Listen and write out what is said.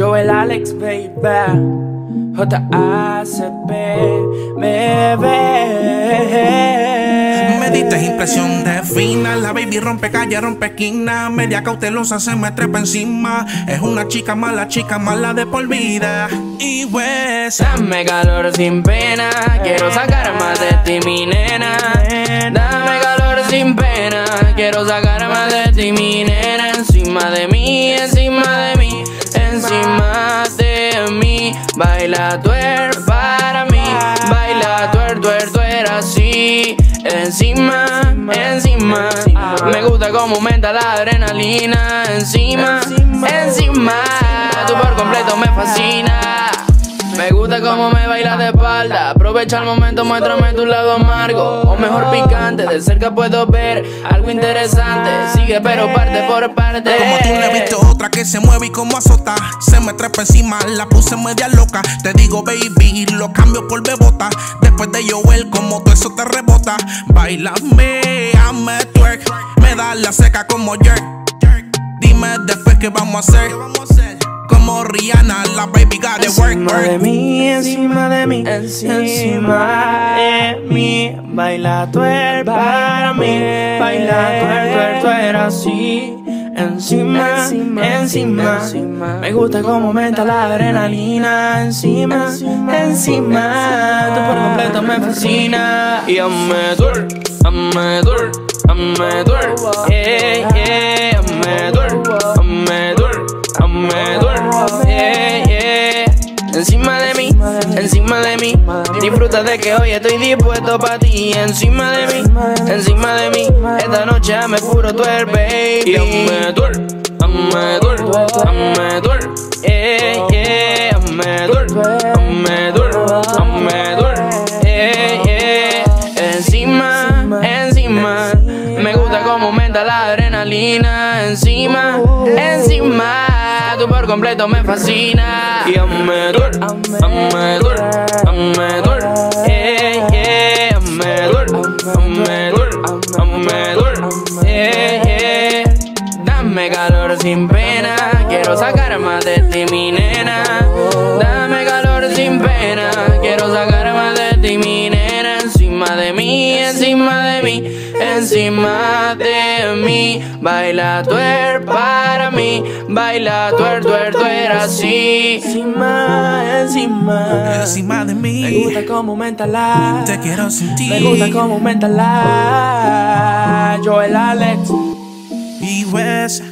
Joel Alex, baby. J-A-C-P, bebé. Me diste impresión de fina. La baby rompe calle, rompe esquina. Media cautelosa se me trepa encima. Es una chica mala, chica mala de por vida. Y pues. Dame calor sin pena. Quiero sacar más de ti, mi nena. Dame calor sin pena. Quiero sacar más de ti, mi nena. Encima de mí, encima de mí. Baila tuer para mí. Baila tuer, tuer, tuer así. Encima, encima. Me gusta cómo aumenta la adrenalina. Encima, encima. Tú por completo me fascina. Aprovecha el momento, muéstrame tu lado amargo. O mejor picante, de cerca puedo ver algo interesante. Sigue, pero parte por parte. Como tú le viste otra que se mueve y como azota. Se me trepa encima, la puse media loca. Te digo, baby, lo cambio por bebota. Después de Joel, como todo eso te rebota. Bailame, hazme twerk. Me da la seca como jerk. Dime después qué vamos a hacer. Como Rihanna, la baby got it work, Encima de work. mí, encima de mí, encima de mí. Baila tuer para mí, baila tuer, tuer, tuer así. Encima, encima, Me gusta cómo aumenta la adrenalina. Encima, encima. Tú por completo me fascina. Y hazme tuer, hazme tuer, hazme tuer. Yeah, yeah, hazme tuer, Disfruta de que hoy estoy dispuesto para ti. Encima de mí, encima de mí. Esta noche me puro tuer, baby. Y hazme tuer, hazme tuer, hazme tuer. Yeah, yeah, hazme tuer, hazme tuer, hazme tuer. Yeah, yeah. Encima, encima. Me gusta cómo aumenta la adrenalina. Encima, encima. Tú por completo me fascina. Y hazme tuer, hazme tuer, sin pena. Quiero sacar más de ti, mi nena. Dame calor sin pena. Quiero sacar más de ti, mi nena. Encima de mí, encima de mí, encima de mí. Baila tuer para mí. Baila tuer, tuer, tuer así. Encima, encima. Encima de Me mí, gusta cómo aumenta la. te quiero sentir. Me gusta cómo aumenta la. Joel Alex. Y pues.